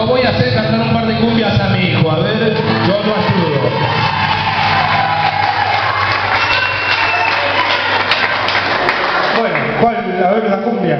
Yo voy a hacer cantar un par de cumbias a mi hijo. A ver, yo lo ayudo. Bueno, ¿cuál? A ver, la cumbia.